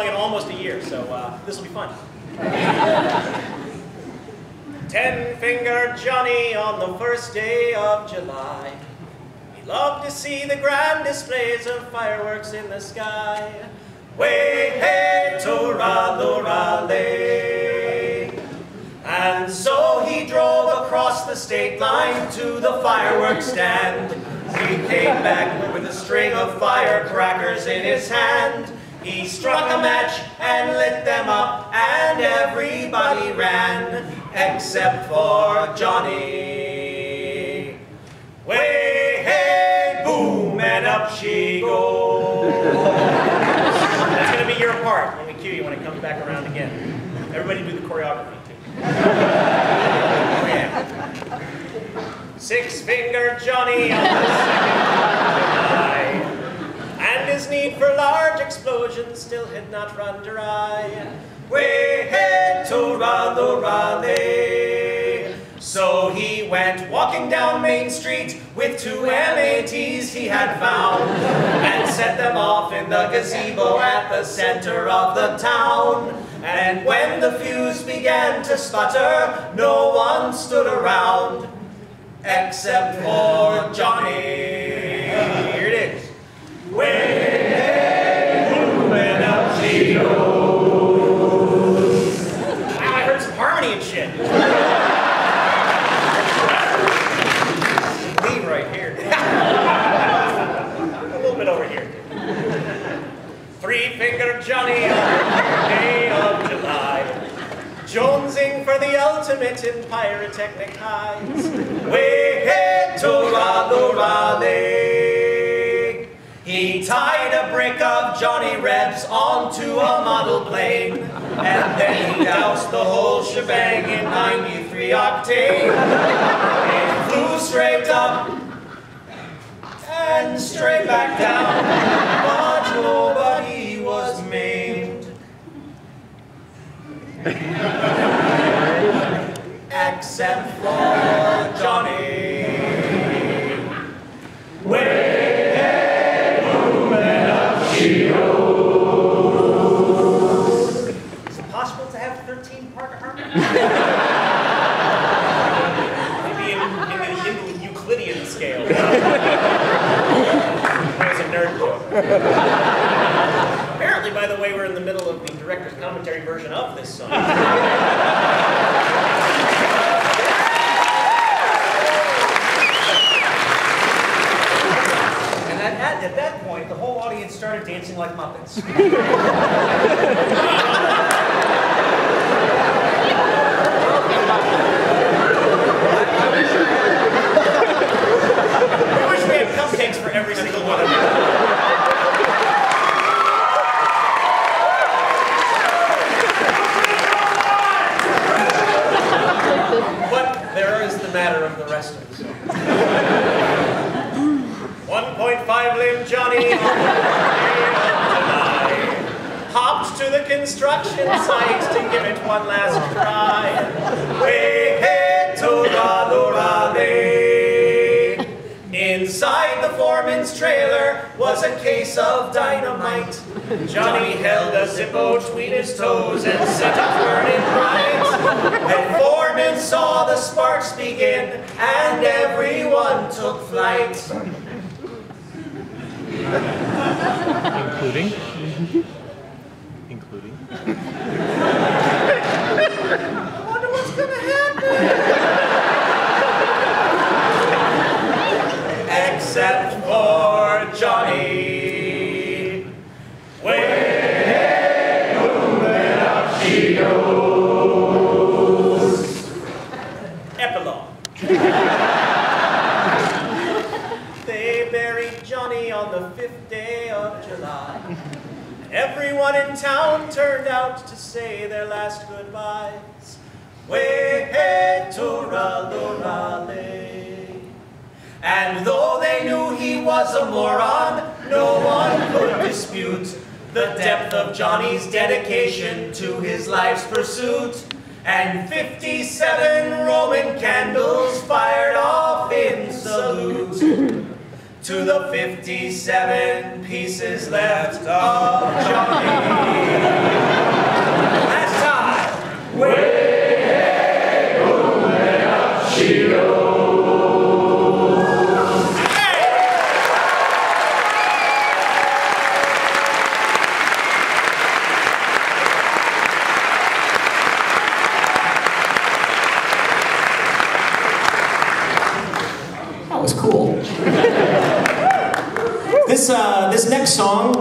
song in almost a year, so uh, this will be fun. Ten Finger Johnny on the first day of July. He loved to see the grand displays of fireworks in the sky. Way hey to ra And so he drove across the state line to the fireworks stand. He came back with a string of firecrackers in his hand. He struck a match and lit them up, and everybody ran, except for Johnny. Way, hey, boom, and up she goes. That's to be your part when we cue you when it comes back around again. Everybody do the choreography, too. Oh, yeah. Six Finger Johnny on the second and his need for large explosions still had not run dry. Head to Raleigh. So he went walking down Main Street with two M80s he had found and set them off in the gazebo at the center of the town. And when the fuse began to sputter, no one stood around except for Johnny. Here it is. Way moving up she goes. Wow, I heard some harmony and shit. Leave right here. A little bit over here. Three Finger Johnny on the day of July. Jonesing for the ultimate in pyrotechnic highs. Way head to Raleigh. He tied a brick of Johnny Rebs onto a model plane, and then he doused the whole shebang in 93 octane. It flew straight up and straight back down, Apparently, by the way, we're in the middle of the director's commentary version of this song. And at, at, at that point, the whole audience started dancing like Muppets. We wish we had cupcakes for every single one of you. But there is the matter of the rest of the song. 1.5 limb Johnny hopped to the construction site to give it one last try. Inside the foreman's trailer was a case of dynamite. Johnny held a Zippo between his toes and set a burning bright. The foreman saw the sparks begin and everyone took flight. Including? Including? On the fifth day of July. Everyone in town turned out to say their last goodbyes. And though they knew he was a moron, no one could dispute the depth of Johnny's dedication to his life's pursuit. And 57 Roman candles fired off in salute to the the 57 pieces left of Johnny. Last time. That was cool. this uh, this next song